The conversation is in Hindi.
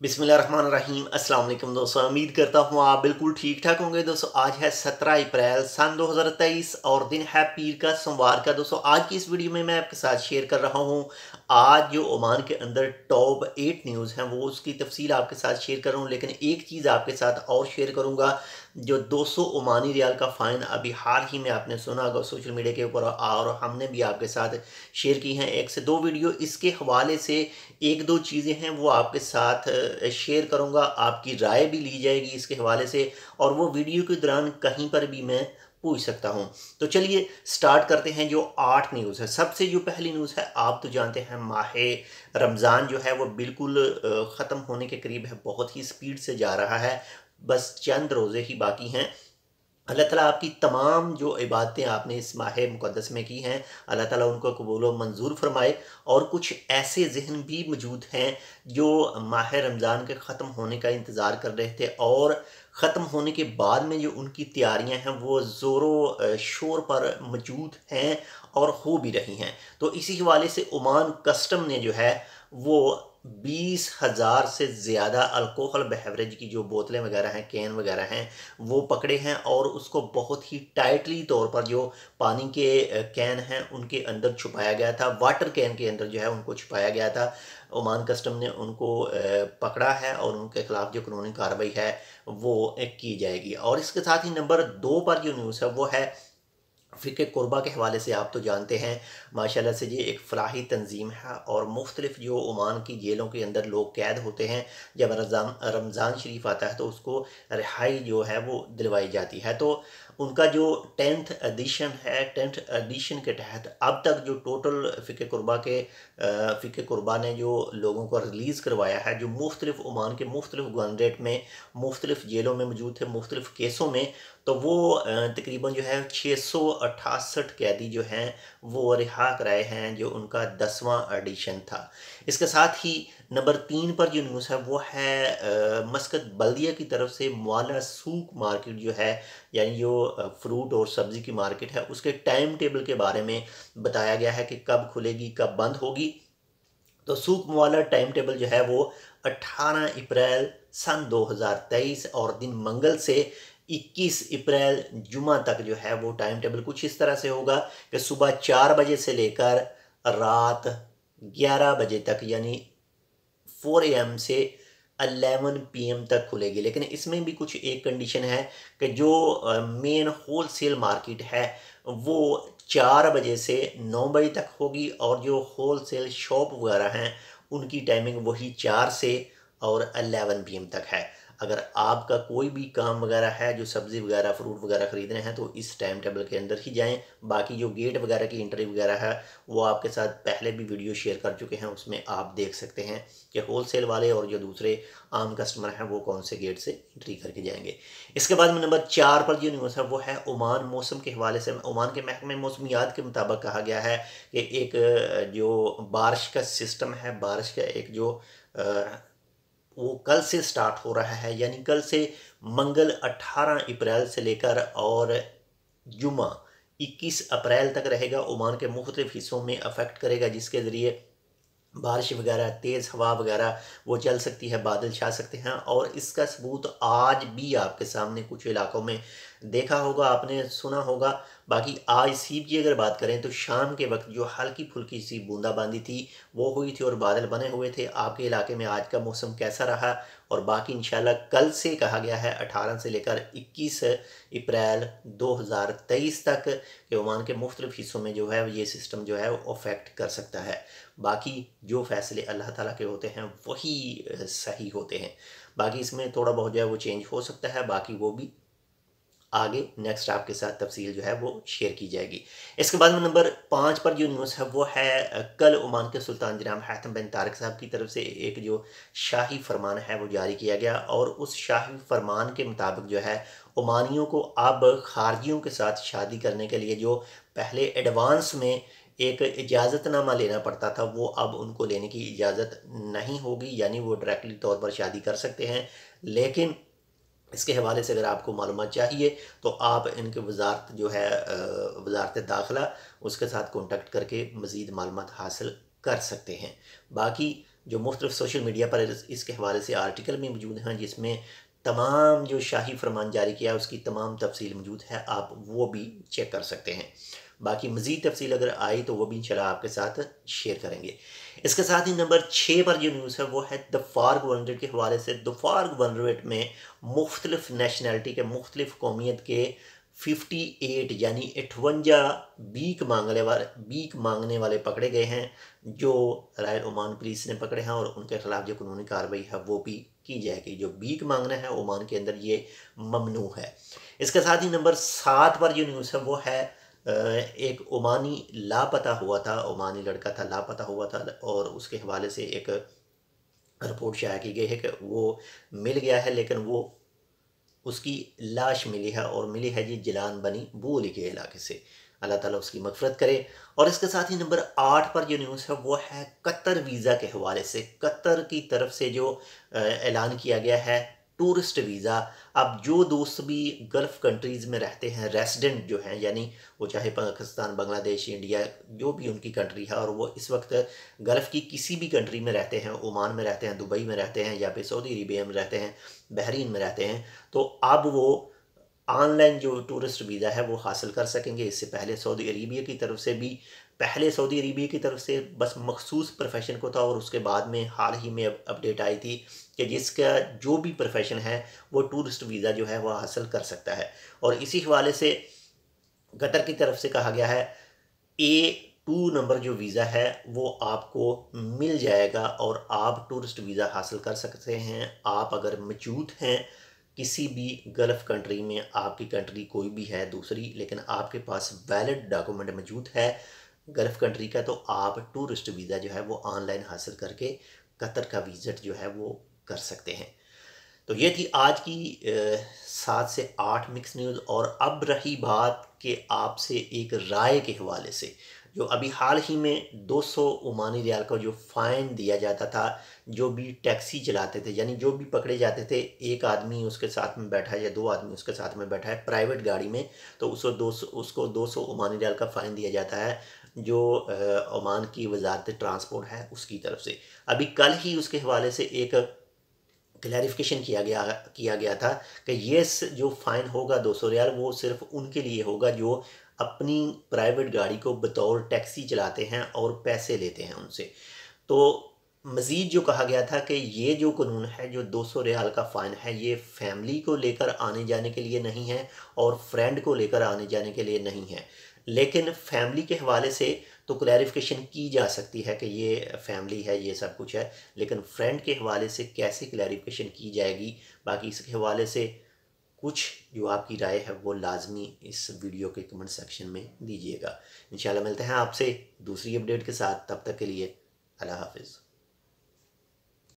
बिसमीम अल्लाम दोस्तों, उम्मीद करता हूँ आप बिल्कुल ठीक ठाक होंगे। दोस्तों, आज है 17 अप्रैल सन 2023 और दिन है पीर का सोमवार का। दोस्तों, आज की इस वीडियो में मैं आपके साथ शेयर कर रहा हूँ, आज जो ओमान के अंदर टॉप एट न्यूज़ हैं, वो उसकी तफसील आपके साथ शेयर कर रहा हूँ। लेकिन एक चीज़ आपके साथ और शेयर करूँगा, जो 200 ओमानी रियाल का फ़ाइन अभी हाल ही में आपने सुना होगा सोशल मीडिया के ऊपर, और हमने भी आपके साथ शेयर की हैं। एक से दो वीडियो इसके हवाले से एक दो चीज़ें हैं, वो आपके साथ शेयर करूँगा, आपकी राय भी ली जाएगी इसके हवाले से, और वो वीडियो के दौरान कहीं पर भी मैं पूछ सकता हूँ। तो चलिए स्टार्ट करते हैं जो आठ न्यूज़ है। सबसे जो पहली न्यूज़ है, आप तो जानते हैं, माह रमज़ान जो है, वो बिल्कुल ख़त्म होने के करीब है, बहुत ही स्पीड से जा रहा है। बस चंद रोज़े ही बाकी हैं। अल्लाह ताला आपकी तमाम जो इबादतें आपने इस माह मुक़दस में की हैं, अल्लाह ताला उनको कबूल मंजूर फरमाए और कुछ ऐसे जहन भी मौजूद हैं जो माह रमज़ान के ख़त्म होने का इंतज़ार कर रहे थे और ख़त्म होने के बाद में जो उनकी तैयारियाँ हैं वो ज़ोरों शोर पर मौजूद हैं और हो भी रही हैं। तो इसी हवाले से ओमान कस्टम ने जो है वो बीस हज़ार से ज़्यादा अल्कोहल बेवरेज की जो बोतलें वगैरह हैं कैन वगैरह हैं, वो पकड़े हैं और उसको बहुत ही टाइटली तौर पर जो पानी के कैन हैं, उनके अंदर छुपाया गया था। वाटर कैन के अंदर जो है, उनको छुपाया गया था। ओमान कस्टम ने उनको पकड़ा है और उनके खिलाफ जो कानूनी कार्रवाई है, वो की जाएगी। और इसके साथ ही नंबर दो पर जो न्यूज़ है, वो है फ़िक कुरबा के हवाले से आप तो जानते हैं, माशाल्लाह से ये एक फ़लाही तंजीम है और मुख्तलिफ़ जो ओमान की जेलों के अंदर लोग कैद होते हैं, जब रमज़ान रमज़ान शरीफ आता है तो उसको रिहाई जो है वो दिलवाई जाती है। तो उनका जो टेंथ एडिशन है, टेंथ एडिशन के तहत अब तक जो टोटल फ़िक कुरबा के फ़िक कुरबा ने जो लोगों को रिलीज़ करवाया है, जो मुख्तलिफ़ ओमान के मुख्तलिफ़ गवर्नरेट में, मुख्तलिफ़ जेलों में मौजूद थे, मुख्तलिफ़ केसों में तो वो तकरीबन जो है छः सौ अठासठ कैदी जो हैं, वो रिहा कराए हैं, जो उनका दसवां एडिशन था। इसके साथ ही नंबर तीन पर जो न्यूज़ है, वो है मस्कत बल्दिया की तरफ़ से मौला सूक मार्केट जो है, यानी जो फ्रूट और सब्ज़ी की मार्केट है, उसके टाइम टेबल के बारे में बताया गया है कि कब खुलेगी, कब बंद होगी। तो सूक मवाला टाइम टेबल जो है, वो 18 अप्रैल सन 2023 और दिन मंगल से 21 अप्रैल जुमा तक जो है वो टाइम टेबल कुछ इस तरह से होगा कि सुबह चार बजे से लेकर रात 11 बजे तक, यानी फोर एम से अलेवन पी एम तक खुलेगी। लेकिन इसमें भी कुछ एक कंडीशन है कि जो मेन होल सेल मार्केट है, वो चार बजे से नौ बजे तक होगी और जो होल सेल शॉप वगैरह हैं, उनकी टाइमिंग वही चार से और अलेवन पी एम तक है। अगर आपका कोई भी काम वगैरह है, जो सब्ज़ी वगैरह, फ्रूट वगैरह ख़रीदने हैं तो इस टाइम टेबल के अंदर ही जाएँ। बाकी जो गेट वगैरह की एंट्री वगैरह है, वो आपके साथ पहले भी वीडियो शेयर कर चुके हैं, उसमें आप देख सकते हैं कि होल सेल वाले और जो दूसरे आम कस्टमर हैं, वो कौन से गेट से एंट्री करके जाएँगे। इसके बाद में नंबर चार पर जो न्यूज़ है, वो है ओमान मौसम के हवाले से। ओमान के महकमे मौसमियात के मुताबिक कहा गया है कि एक, जो बारिश का सिस्टम है, बारिश का एक जो वो कल से स्टार्ट हो रहा है, यानी कल से मंगल 18 अप्रैल से लेकर और जुमा 21 अप्रैल तक रहेगा। ओमान के मुख्तलिफ़ हिस्सों में अफेक्ट करेगा, जिसके ज़रिए बारिश वगैरह, तेज़ हवा वगैरह वो चल सकती है, बादल छा सकते हैं। और इसका सबूत आज भी आपके सामने कुछ इलाकों में देखा होगा, आपने सुना होगा। बाकी आज सीप की अगर बात करें तो शाम के वक्त जो हल्की फुल्की सी बूंदाबांदी थी, वो हुई थी और बादल बने हुए थे। आपके इलाके में आज का मौसम कैसा रहा? और बाकी इंशाल्लाह कल से कहा गया है 18 से लेकर 21 अप्रैल 2023 तक के ओमान के मुख्तलिफ़ हिस्सों में जो है, ये सिस्टम जो है, वो अफेक्ट कर सकता है। बाकी जो फैसले अल्लाह ताला के होते हैं, वही सही होते हैं। बाकी इसमें थोड़ा बहुत जो है, वो चेंज हो सकता है। बाकी वो भी आगे नेक्स्ट आपके साथ तफसील जो है वो शेयर की जाएगी। इसके बाद में नंबर पाँच पर जो न्यूज़ है वो है, कल ओमान के सुल्तान जनाब हैतम बिन तारक साहब की तरफ़ से एक जो शाही फरमान है वो जारी किया गया और उस शाही फरमान के मुताबिक जो है ओमानियों को अब खारजियों के साथ शादी करने के लिए जो पहले एडवांस में एक इजाज़तनामा लेना पड़ता था, वो अब उनको लेने की इजाज़त नहीं होगी, यानी वो डायरेक्टली तौर पर शादी कर सकते हैं। लेकिन इसके हवाले से अगर आपको मालूम चाहिए तो आप इनके वजारत जो है वजारत दाखिला उसके साथ कॉन्टेक्ट करके मज़ीद मालूम हासिल कर सकते हैं। बाकी जो मुख्तलिफ़ सोशल मीडिया पर इसके हवाले से आर्टिकल भी मौजूद हैं, जिसमें तमाम जो शाही फरमान जारी किया है उसकी तमाम तफसील मौजूद है, आप वो भी चेक कर सकते हैं। बाकी मज़ीद तफसील अगर आई तो वो भी इंशाल्लाह आपके साथ शेयर करेंगे। इसके साथ ही नंबर छः पर जो न्यूज़ है, वो है द फार्ग वर्नरेट के हवाले से। द फार्ग वर्नरेट में मुख्तलिफ़ नेशनैलिटी के, मुख्तलिफ़ कौमियत के फिफ्टी एट, यानी अठवंजा बीक मांगने वाले, बीक मांगने वाले पकड़े गए हैं, जो रायल ओमान पुलिस ने पकड़े हैं और उनके खिलाफ जो कानूनी कार्रवाई है, वो भी की जाएगी। जो बीक मांगना है, ओमान के अंदर ये ममनू है। इसके साथ ही नंबर सात पर जो न्यूज़ है, वो है एक ओमानी लापता हुआ था, ओमानी लड़का था, लापता हुआ था और उसके हवाले से एक रिपोर्ट शाया की गई है कि वो मिल गया है, लेकिन वो उसकी लाश मिली है और मिली है जी जिलान बनी बूली के इलाके से। अल्लाह ताला उसकी मगफरत करे। और इसके साथ ही नंबर आठ पर जो न्यूज़ है, वो है कतर वीज़ा के हवाले से। कतर की तरफ़ से जो ऐलान किया गया है टूरिस्ट वीज़ा। अब जो दोस्त भी गल्फ़ कंट्रीज़ में रहते हैं, रेसिडेंट जो हैं, यानी वो चाहे पाकिस्तान, बांग्लादेश, इंडिया, जो भी उनकी कंट्री है, और वो इस वक्त गल्फ़ की किसी भी कंट्री में रहते हैं, ओमान में रहते हैं, दुबई में रहते हैं, या फिर सऊदी अरेबिया में रहते हैं, बहरीन में रहते हैं तो अब वो ऑनलाइन जो टूरिस्ट वीज़ा है, वो हासिल कर सकेंगे। इससे पहले सऊदी अरेबिया की तरफ़ से भी पहले सऊदी अरेबिया की तरफ़ से बस मखसूस प्रोफेशन को था और उसके बाद में हाल ही में अपडेट आई थी कि जिसका जो भी प्रोफेशन है, वो टूरिस्ट वीज़ा जो है, वह हासिल कर सकता है। और इसी हवाले से कतर की तरफ़ से कहा गया है, ए टू नंबर जो वीज़ा है, वो आपको मिल जाएगा और आप टूरिस्ट वीज़ा हासिल कर सकते हैं। आप अगर मौजूद हैं किसी भी गल्फ़ कंट्री में, आपकी कंट्री कोई भी है दूसरी, लेकिन आपके पास वैलिड डॉक्यूमेंट मौजूद है गल्फ़ कंट्री का तो आप टूरिस्ट वीज़ा जो है वो ऑनलाइन हासिल करके कतर का विज़िट जो है वो कर सकते हैं। तो ये थी आज की सात से आठ मिक्स न्यूज़ और अब रही बात कि आपसे एक राय के हवाले से, जो अभी हाल ही में 200 सौ ओमानी रियाल का जो फ़ाइन दिया जाता था, जो भी टैक्सी चलाते थे, यानी जो भी पकड़े जाते थे, एक आदमी उसके साथ में बैठा है या दो आदमी उसके साथ में बैठा है, प्राइवेट गाड़ी में तो उसको दो सौ, उसको 200 सौ ओमानी रियाल का फ़ाइन दिया जाता है। जो ओमान की वजारत ट्रांसपोर्ट है उसकी तरफ़ से। अभी कल ही उसके हवाले से एक क्लैरिफिकेशन किया गया किया गया था कि ये जो फ़ाइन होगा दो सौ रियाल, वो सिर्फ़ उनके लिए होगा जो अपनी प्राइवेट गाड़ी को बतौर टैक्सी चलाते हैं और पैसे लेते हैं उनसे। तो मज़ीद जो कहा गया था कि ये जो कानून है, जो 200 रियाल का फ़ाइन है, ये फैमिली को लेकर आने जाने के लिए नहीं है और फ्रेंड को लेकर आने जाने के लिए नहीं है। लेकिन फैमिली के हवाले से तो क्लैरिफिकेशन की जा सकती है कि ये फैमिली है, ये सब कुछ है, लेकिन फ्रेंड के हवाले से कैसे क्लैरिफिकेशन की जाएगी? बाकी इसके हवाले से कुछ जो आपकी राय है, वो लाजमी इस वीडियो के कमेंट सेक्शन में दीजिएगा। इंशाल्लाह मिलते हैं आपसे दूसरी अपडेट के साथ। तब तक के लिए अल्लाह हाफिज़।